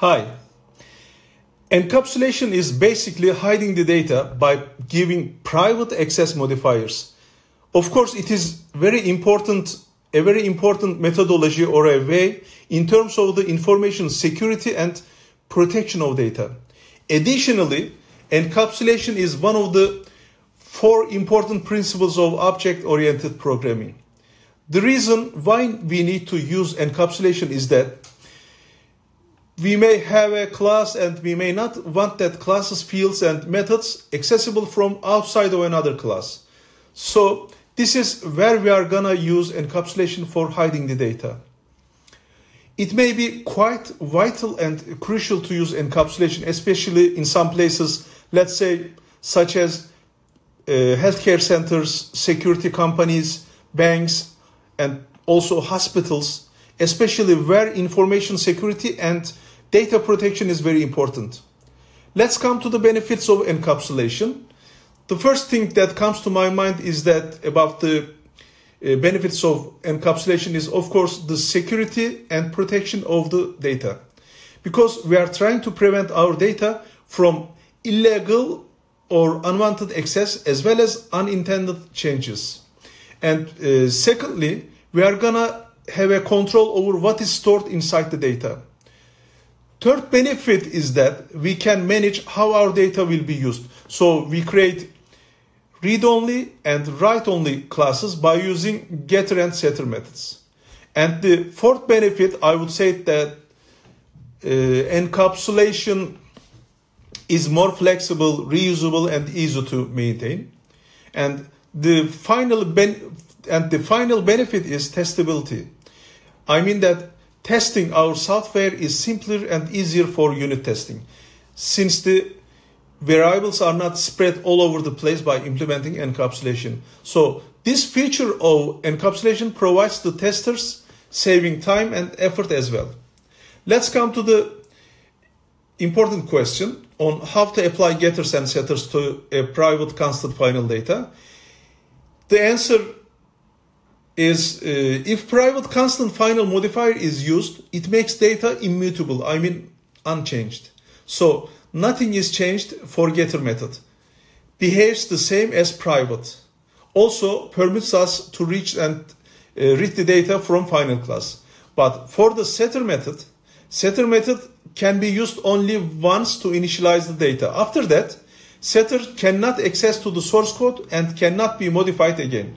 Hi. Encapsulation is basically hiding the data by giving private access modifiers. Of course, it is very important, a very important methodology or a way in terms of the information security and protection of data. Additionally, encapsulation is one of the four important principles of object-oriented programming. The reason why we need to use encapsulation is that we may have a class and we may not want that classes, fields, and methods accessible from outside of another class. So this is where we are gonna use encapsulation for hiding the data. It may be quite vital and crucial to use encapsulation, especially in some places, let's say, such as uh, healthcare centers, security companies, banks, and also hospitals, especially where information security and data protection is very important. Let's come to the benefits of encapsulation. The first thing that comes to my mind is that about the uh, benefits of encapsulation is of course the security and protection of the data. Because we are trying to prevent our data from illegal or unwanted access as well as unintended changes. And uh, secondly, we are gonna have a control over what is stored inside the data. Third benefit is that we can manage how our data will be used. So we create read-only and write-only classes by using getter and setter methods. And the fourth benefit, I would say that uh, encapsulation is more flexible, reusable, and easy to maintain. And the final ben- and the final benefit is testability. I mean that testing our software is simpler and easier for unit testing since the variables are not spread all over the place by implementing encapsulation. So this feature of encapsulation provides the testers saving time and effort as well. Let's come to the important question on how to apply getters and setters to a private constant final data. The answer is uh, if private constant final modifier is used, it makes data immutable, I mean unchanged. So nothing is changed for getter method. Behaves the same as private. Also permits us to reach and uh, read the data from final class. But for the setter method, setter method can be used only once to initialize the data. After that, setter cannot access to the source code and cannot be modified again.